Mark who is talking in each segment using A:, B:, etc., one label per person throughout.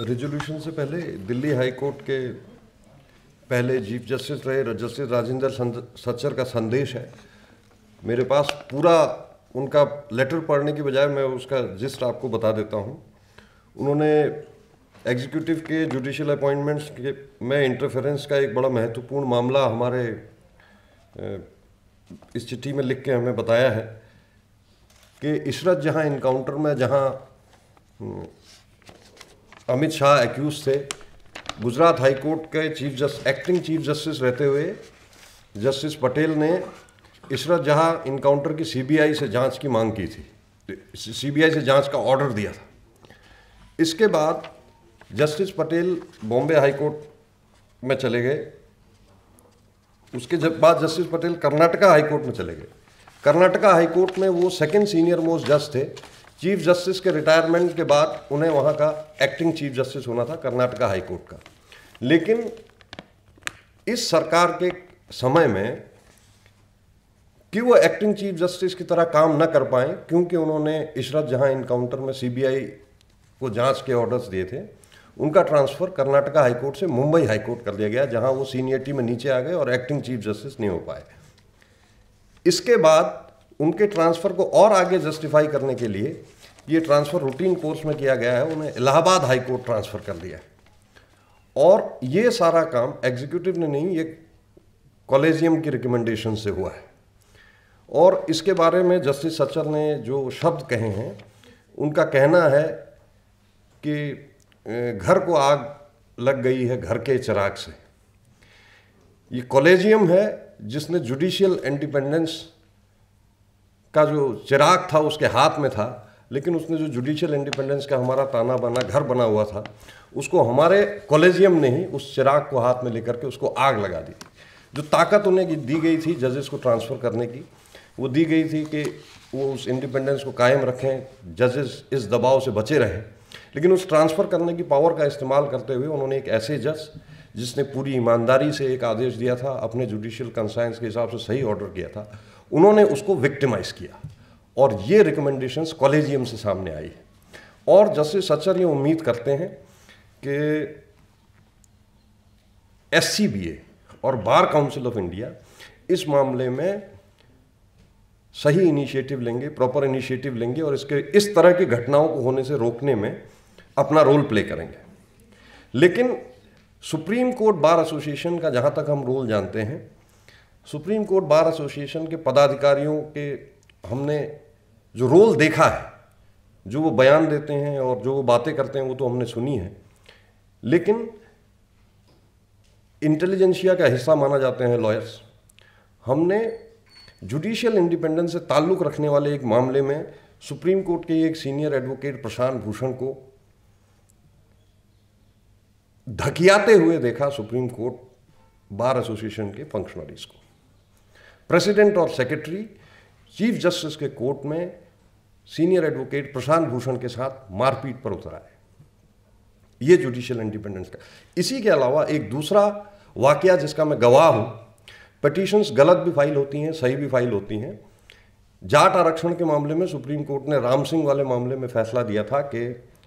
A: Resolution से पहले Delhi high court के पहले चीफ जस्टिस रहे जस्टिस राजेंद्र सच्चर का संदेश है। मेरे पास पूरा उनका लेटर पढ़ने की बजाय मैं उसका जिस्ट आपको बता देता हूँ। उन्होंने एग्जीक्यूटिव के जुडिशियल अपॉइंटमेंट्स के में इंटरफेरेंस का एक बड़ा महत्वपूर्ण मामला हमारे इस चिट्ठी में लिख के हमें बताया है कि इशरत जहाँ इनकाउंटर में, जहाँ अमित शाह एक्यूज थे। गुजरात हाई कोर्ट के chief just acting chief justice रहते हुए जस्टिस पटेल ने इशरत जहाँ इनकाउंटर की सीबीआई से जाँच की मांग की थी। सीबीआई से जाँच का ऑर्डर दिया था। इसके बाद justice Patel Bombay high court में चले गए। उसके जब बाद justice Patel Karnataka high court में चले गए। कर्नाटका हाई कोर्ट में वो सेकंड सीनियर मोस्ट जज थे। चीफ जस्टिस के रिटायरमेंट के बाद उन्हें वहाँ का एक्टिंग चीफ जस्टिस होना था कर्नाटका हाई कोर्ट का। लेकिन इस सरकार के समय में कि वो एक्टिंग चीफ जस्टिस की तरह काम न कर पाए? क्योंकि उन्होंने इशरत जहाँ इनकाउंटर में सीबीआई को जाँच के ऑर्डर्स दिए थे, उनका ट्रांसफ़र कर्नाटका हाईकोर्ट से मुंबई हाईकोर्ट कर दिया गया, जहाँ वो सीनियरिटी में नीचे आ गए और एक्टिंग चीफ जस्टिस नहीं हो पाए। इसके बाद उनके ट्रांसफ़र को और आगे जस्टिफाई करने के लिए ये ट्रांसफ़र रूटीन कोर्स में किया गया है, उन्हें इलाहाबाद हाई कोर्ट ट्रांसफ़र कर दिया है। और ये सारा काम एग्जीक्यूटिव ने नहीं, ये कॉलेजियम की रिकमेंडेशन से हुआ है। और इसके बारे में जस्टिस सचर ने जो शब्द कहे हैं, उनका कहना है कि घर को आग लग गई है घर के चिराग से। ये कॉलेजियम है जिसने जुडिशियल इंडिपेंडेंस का जो चिराग था, उसके हाथ में था, लेकिन उसने जो जुडिशियल इंडिपेंडेंस का हमारा ताना बाना घर बना हुआ था, उसको हमारे कॉलेजियम ने ही उस चिराग को हाथ में लेकर के उसको आग लगा दी जो ताकत उन्हें दी गई थी जजेस को ट्रांसफ़र करने की, वो दी गई थी कि वो उस इंडिपेंडेंस को कायम रखें जजेस इस दबाव से बचे रहें। लेकिन उस ट्रांसफ़र करने की पावर का इस्तेमाल करते हुए उन्होंने एक ऐसे जज जिसने पूरी ईमानदारी से एक आदेश दिया था, अपने जुडिशियल कंसाइंस के हिसाब से सही ऑर्डर किया था उन्होंने उसको विक्टिमाइज किया। और ये रिकमेंडेशंस कॉलेजियम से सामने आई। और जस्टिस सचर ये उम्मीद करते हैं कि एससीबीए और बार काउंसिल ऑफ़ इंडिया इस मामले में सही इनिशिएटिव लेंगे प्रॉपर इनिशिएटिव लेंगे और इसके, इस तरह की घटनाओं को होने से रोकने में अपना रोल प्ले करेंगे। लेकिन सुप्रीम कोर्ट बार एसोसिएशन का जहाँ तक हम रोल जानते हैं सुप्रीम कोर्ट बार एसोसिएशन के पदाधिकारियों के हमने जो रोल देखा है, जो वो बयान देते हैं और जो वो बातें करते हैं, वो तो हमने सुनी है। लेकिन इंटेलिजेंसिया का हिस्सा माना जाते हैं लॉयर्स। हमने जुडिशियल इंडिपेंडेंस से ताल्लुक़ रखने वाले एक मामले में सुप्रीम कोर्ट के एक सीनियर एडवोकेट प्रशांत भूषण को धकियाते हुए देखा सुप्रीम कोर्ट बार एसोसिएशन के फंक्शनरीज को। प्रेसिडेंट और सेक्रेटरी, चीफ जस्टिस के कोर्ट में सीनियर एडवोकेट प्रशांत भूषण के साथ मारपीट पर उतर आए ये जुडिशियल इंडिपेंडेंस का। इसी के अलावा एक दूसरा वाकया जिसका मैं गवाह हूँ पटिशंस गलत भी फ़ाइल होती हैं, सही भी फ़ाइल होती हैं। जाट आरक्षण के मामले में सुप्रीम कोर्ट ने राम सिंह वाले मामले में फैसला दिया था कि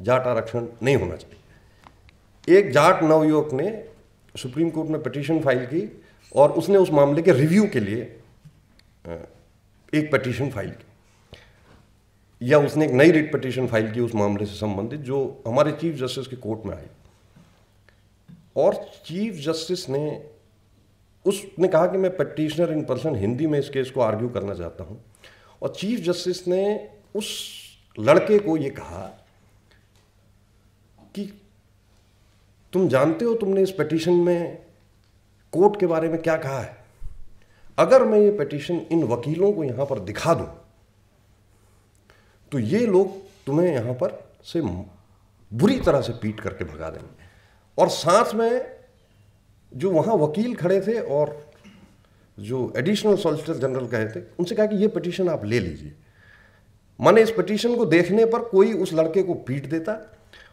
A: जाट आरक्षण नहीं होना चाहिए। एक जाट नवयुवक ने सुप्रीम कोर्ट में पटिशन फ़ाइल की और उसने उस मामले के रिव्यू के लिए एक पटिशन फ़ाइल की। या उसने एक नई रिट पटिशन फ़ाइल की उस मामले से संबंधित, जो हमारे चीफ जस्टिस के कोर्ट में आई। और चीफ जस्टिस ने उसने कहा कि मैं पटिशनर इन पर्सन हिंदी में इस केस को आर्ग्यू करना चाहता हूँ। और चीफ जस्टिस ने उस लड़के को ये कहा कि तुम जानते हो तुमने इस पटिशन में कोर्ट के बारे में क्या कहा है? अगर मैं ये पटिशन इन वकीलों को यहाँ पर दिखा दूँ तो ये लोग तुम्हें यहाँ पर से बुरी तरह से पीट करके भगा देंगे। और साथ में जो वहाँ वकील खड़े थे और जो एडिशनल सॉलिसिटर जनरल कहे थे, उनसे कहा कि ये पटिशन आप ले लीजिए। माने इस पटिशन को देखने पर कोई उस लड़के को पीट देता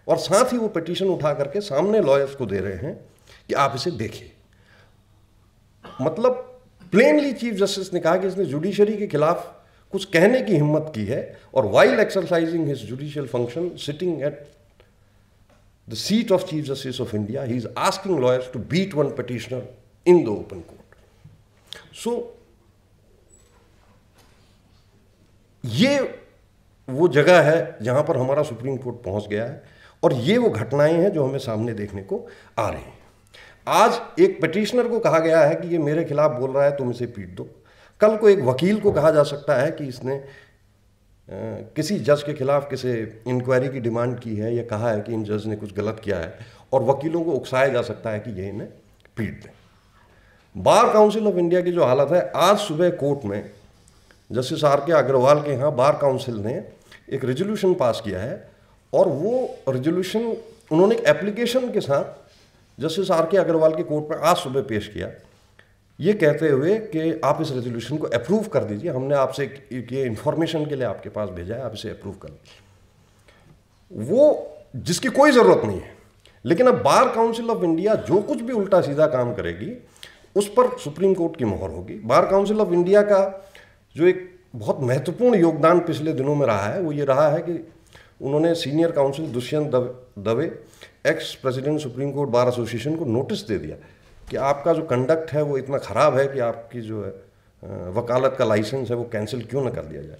A: और साथ ही वो पटिशन उठा करके सामने लॉयर्स को दे रहे हैं कि आप इसे देखिए। मतलब प्लेनली चीफ जस्टिस ने कहा कि इसने जुडिशरी के खिलाफ कुछ कहने की हिम्मत की है और while exercising his judicial function sitting at the seat of Chief Justice of India, he is asking lawyers to beat one petitioner in the open court. So, ये वो जगह है जहाँ पर हमारा सुप्रीम कोर्ट पहुँच गया है और ये वो घटनाएँ हैं जो हमें सामने देखने को आ रही हैं आज एक पटिशनर को कहा गया है कि ये मेरे खिलाफ बोल रहा है, तुम इसे पीट दो। कल को एक वकील को कहा जा सकता है कि इसने किसी जज के खिलाफ किसी इंक्वायरी की डिमांड की है या कहा है कि इन जज ने कुछ गलत किया है और वकीलों को उकसाया जा सकता है कि ये इन्हें पीट दें। बार काउंसिल ऑफ़ इंडिया की जो हालत है, आज सुबह कोर्ट में जस्टिस आर के अग्रवाल के यहाँ बार काउंसिल ने एक रेजोल्यूशन पास किया है और वो रेजोल्यूशन उन्होंने एक एप्लीकेशन के साथ जस्टिस आर के अग्रवाल के कोर्ट में आज सुबह पेश किया। ये कहते हुए कि आप इस रेजोल्यूशन को अप्रूव कर दीजिए। हमने आपसे ये इन्फॉर्मेशन के लिए आपके पास भेजा है, आप इसे अप्रूव कर वो जिसकी कोई ज़रूरत नहीं है, लेकिन अब बार काउंसिल ऑफ़ इंडिया जो कुछ भी उल्टा सीधा काम करेगी, उस पर सुप्रीम कोर्ट की मोहर होगी। बार काउंसिल ऑफ़ इंडिया का जो एक बहुत महत्वपूर्ण योगदान पिछले दिनों में रहा है, वो ये रहा है कि उन्होंने senior counsel Dushyant Dave ex president supreme court bar association को नोटिस दे दिया कि आपका जो कंडक्ट है वो इतना ख़राब है कि आपकी जो है वकालत का लाइसेंस है वो कैंसिल क्यों ना कर दिया जाए?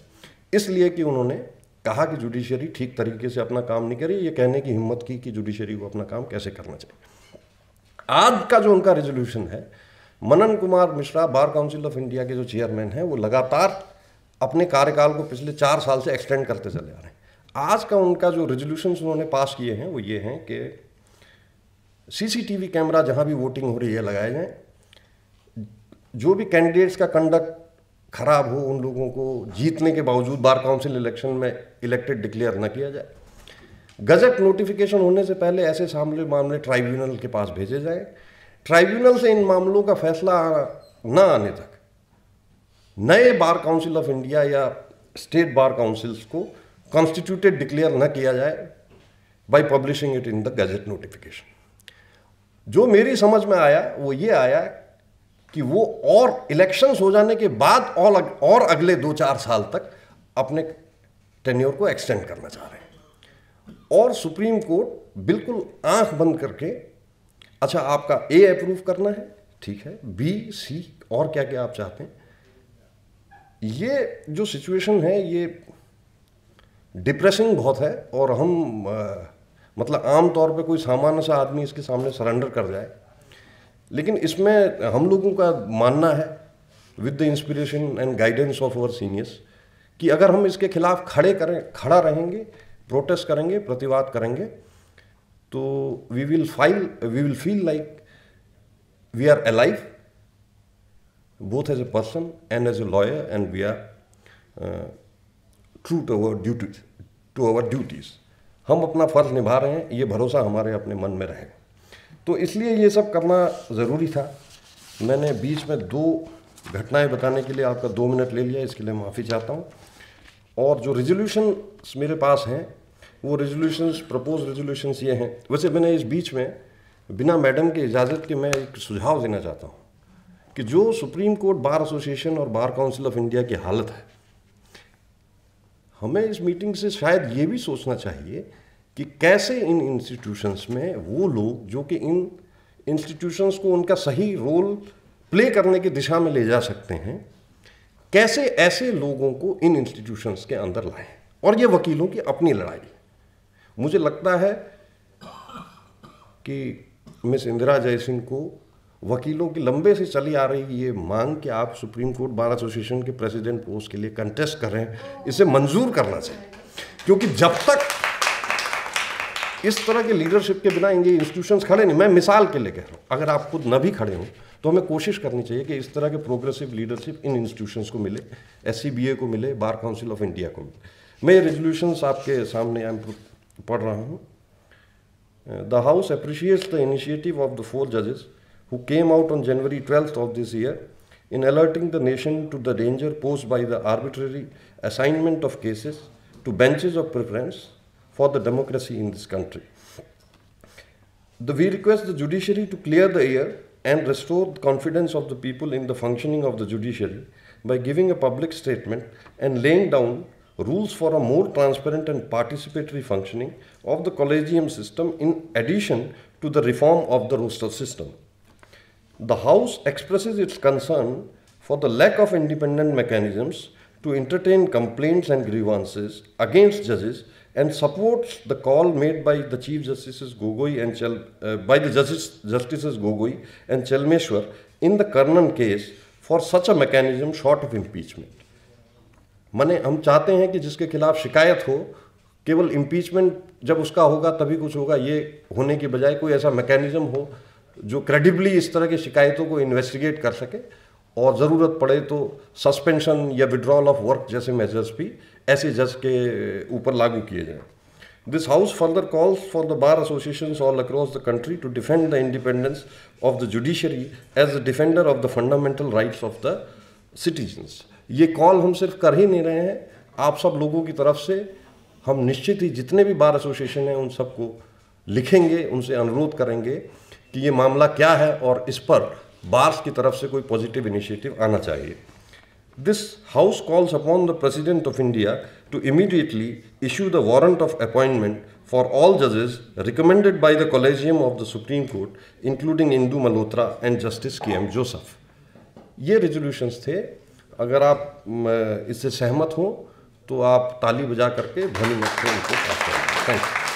A: इसलिए कि उन्होंने कहा कि जुडिशरी ठीक तरीके से अपना काम नहीं करी, ये कहने की हिम्मत की कि जुडिशरी को अपना काम कैसे करना चाहिए। आज का जो उनका रेजोल्यूशन है, Manan Kumar Mishra bar council of India के जो चेयरमैन हैं, वो लगातार अपने कार्यकाल को पिछले चार साल से एक्सटेंड करते चले आ रहे हैं। आज का उनका जो रेजोल्यूशन उन्होंने पास किए हैं, वो ये हैं कि सीसीटीवी कैमरा जहाँ भी वोटिंग हो रही है, लगाए जाएँ। जो भी कैंडिडेट्स का कंडक्ट खराब हो, उन लोगों को जीतने के बावजूद बार काउंसिल इलेक्शन में इलेक्टेड डिक्लेयर न किया जाए। गजट नोटिफिकेशन होने से पहले ऐसे सामने मामले ट्राइब्यूनल के पास भेजे जाए। ट्राइब्यूनल से इन मामलों का फैसला न आने तक नए बार काउंसिल ऑफ़ इंडिया या स्टेट बार काउंसिल्स को कॉन्स्टिट्यूटेड डिक्लेयर न किया जाए by publishing it in the gazette notification जो मेरी समझ में आया वो ये आया कि वो और इलेक्शंस हो जाने के बाद और अग, और अगले दो चार साल तक अपने टेन्योर को एक्सटेंड करना चाह रहे हैं। और सुप्रीम कोर्ट बिल्कुल आँख बंद करके अच्छा आपका ए अप्रूव करना है ठीक है बी सी और क्या क्या आप चाहते हैं? ये जो सिचुएशन है ये डिप्रेसिंग बहुत है और हम आ, मतलब आम तौर पे कोई सामान्य सा आदमी इसके सामने सरेंडर कर जाए। लेकिन इसमें हम लोगों का मानना है with the inspiration and guidance of our seniors कि अगर हम इसके खिलाफ खड़े करें खड़ा रहेंगे प्रोटेस्ट करेंगे प्रतिवाद करेंगे तो we will file we will feel like we are alive both as a person and as a lawyer and we are uh, to our our to to duties हम अपना फ़र्ज़ निभा रहे हैं ये भरोसा हमारे अपने मन में रहेगा तो इसलिए ये सब करना ज़रूरी था। मैंने बीच में दो घटनाएँ बताने के लिए आपका दो मिनट ले लिया इसके लिए माफ़ी चाहता हूँ। और जो रेजोल्यूशन मेरे पास हैं वो रेजोल्यूशंस प्रपोज रेजोल्यूशंस ये हैं। वैसे मैंने इस बीच में बिना मैडम के इजाज़त के मैं एक सुझाव देना चाहता हूँ कि जो सुप्रीम कोर्ट बार एसोसिएशन और बार काउंसिल ऑफ़ इंडिया की हालत है हमें इस मीटिंग से शायद ये भी सोचना चाहिए कि कैसे इन इंस्टीट्यूशंस में वो लोग जो कि इन इंस्टीट्यूशंस को उनका सही रोल प्ले करने की दिशा में ले जा सकते हैं, कैसे ऐसे लोगों को इन इंस्टीट्यूशंस के अंदर लाएँ? और ये वकीलों की अपनी लड़ाई। मुझे लगता है कि मिस इंदिरा जयसिंह को वकीलों की लंबे से चली आ रही ये मांग कि आप सुप्रीम कोर्ट बार एसोसिएशन के प्रेसिडेंट पोस्ट के लिए कंटेस्ट कर रहे हैं इसे मंजूर करना चाहिए। क्योंकि जब तक इस तरह के लीडरशिप के बिना ये इंस्टीट्यूशंस खड़े नहीं, मैं मिसाल के लिए कह रहा हूँ, अगर आप खुद न भी खड़े हों तो हमें कोशिश करनी चाहिए कि इस तरह के प्रोग्रेसिव लीडरशिप इन इंस्टीट्यूशंस को मिले एससीबीए को मिले बार काउंसिल ऑफ़ इंडिया को मिले। मैं ये रेजोल्यूशंस आपके सामने पढ़ रहा हूँ। The house appreciates the initiative of the four जजेस who came out on January 12th of this year in alerting the nation to the danger posed by the arbitrary assignment of cases to benches of preference for the democracy in this country. The, we request the judiciary to clear the air and restore the confidence of the people in the functioning of the judiciary by giving a public statement and laying down rules for a more transparent and participatory functioning of the collegium system in addition to the reform of the roster system. The House expresses its concern for the lack of independent mechanisms to entertain complaints and grievances against judges and supports the call made by the Chief Justices Gogoi and Chal, uh, by the Justice, Justices Gogoi and Chelmeshwar in the Karnan case for such a mechanism short of impeachment. माने हम चाहते हैं कि जिसके खिलाफ शिकायत हो केवल इम्पीचमेंट जब उसका होगा तभी कुछ होगा ये होने के बजाय कोई ऐसा मैकेनिज्म हो जो क्रेडिबली इस तरह की शिकायतों को इन्वेस्टिगेट कर सके और ज़रूरत पड़े तो सस्पेंशन या विड्रॉल ऑफ़ वर्क जैसे मेजर्स भी ऐसे जज के ऊपर लागू किए जाएँ। This house further calls for the bar association all across the country to defend the independence of the judiciary as the defender of the fundamental rights of the citizens ये कॉल हम सिर्फ़ कर ही नहीं रहे हैं। आप सब लोगों की तरफ़ से हम निश्चित ही जितने भी बार एसोसिएशन हैं, उन सबको लिखेंगे, उनसे अनुरोध करेंगे। कि ये मामला क्या है और इस पर बार्स की तरफ़ से कोई पॉजिटिव इनिशिएटिव आना चाहिए this house calls upon the president of India to immediately issue the warrant of appointment for all जजेस recommended by the collegium of the supreme court including Indu Malhotra and justice K M Joseph ये resolutions थे अगर आप इससे सहमत हो तो आप ताली बजा करके ध्वनि मत से उनको थैंक यू